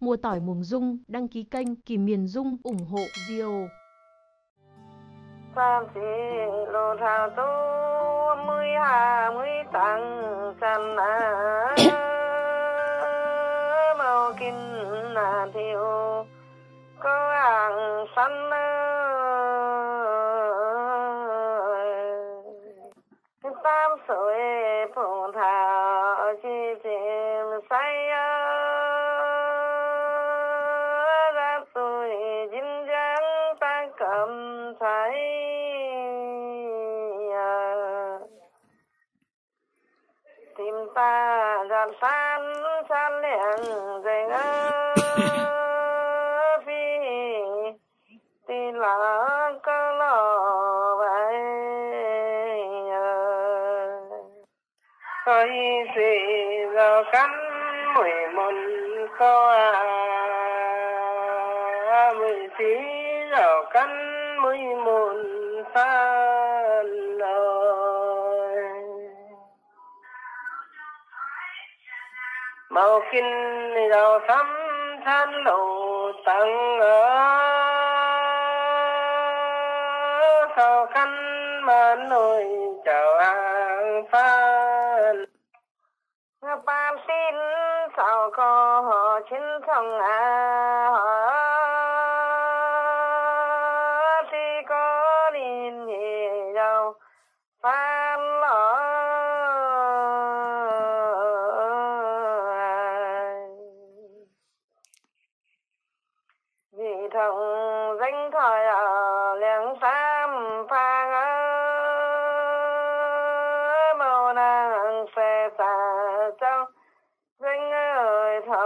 Mua tỏi mùng dung, đăng ký kênh Kỳ Miền Dung ủng hộ Dio. Tam chỉ lô thao tu mươi hà mươi tăng chân á màu kinh là thiêu có hàng săn tam sợi phụ thà cầm thấy tìm ta gặp san san liền dày ngơ phi. Thì là cơ lò vậy coi gì giờ cắn mười một co à mười tí giờ căn mới một tan lời màu kinh giàu thắm than lộ tặng ở sao khăn mà nồi chào hàng phan ba tin sao có họ chiến thắng an. Thượng danh thời ở liền tam pha màu nàng xe xa trong danh ơi thôi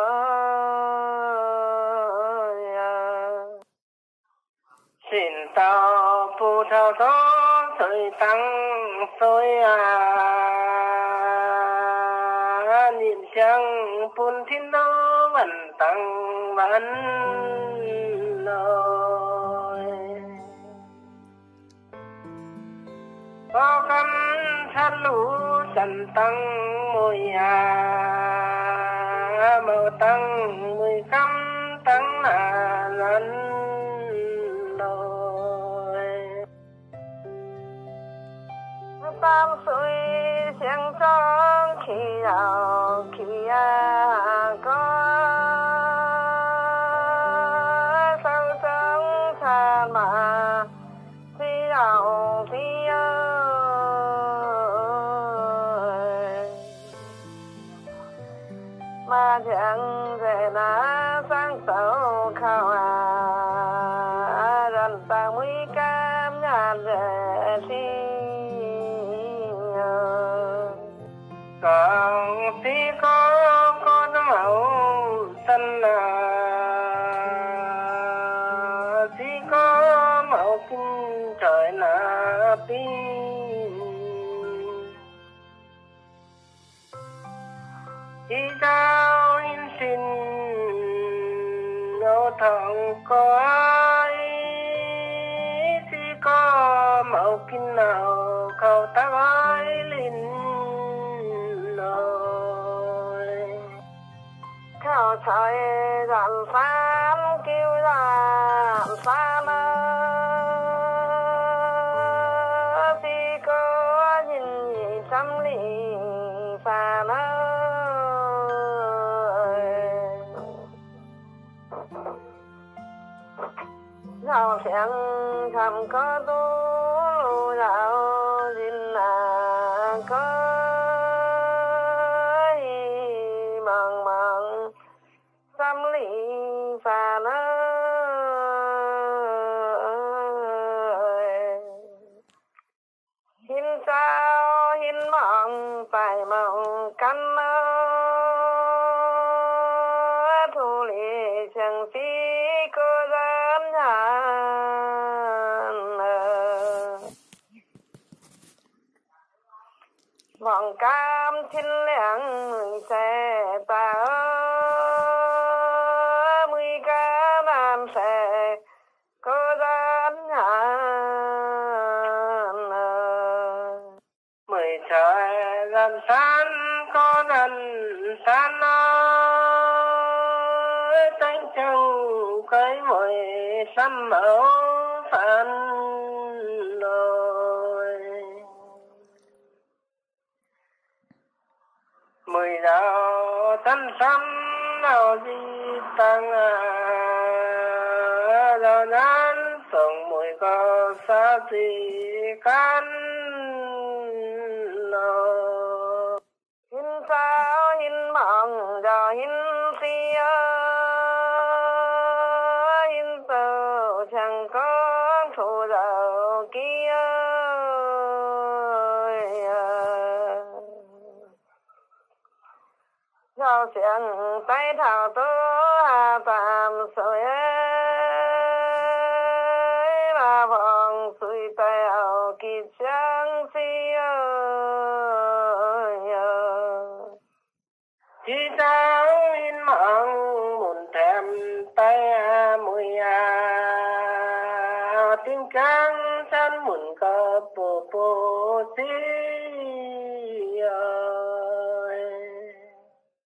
à. xin tao phù thao gió thời tăng sôi à. Niệm chẳng phun thiên đô vẫn tăng vẫn lời khó khăn sát lũ dần tăng mùi à màu tăng mùi căm tăng là lần rồi tam suy xiang trong khi nào khi ai chẳng thể na sang sâu khao à. Rằng ta mới cam nhàn rẻ chi còn tí có con mẫu hậu tân là tí có mẫu kinh trời là tin nô thằng có ai? Chỉ có mẫu kinh nào cầu ta gói linh rồi theo trời giảm phán kêu giảm phán chẳng thầm có tu đạo. Hoàng cam thiên liang xe ta mười ca nam xe có gian hàn mười trời gần san có gần san ơi chân cái mười sắm mẫu phản tâm nào di tăng à đà nan tổng mùi có sa gì can. Giao xiên tay thảo tứ hà tạm sợi mà vòng suy tay hậu kỳ trang si chỉ sao in mộng buồn thèm tay mùi à. Tiếng trắng chân muốn cờ bồ bồ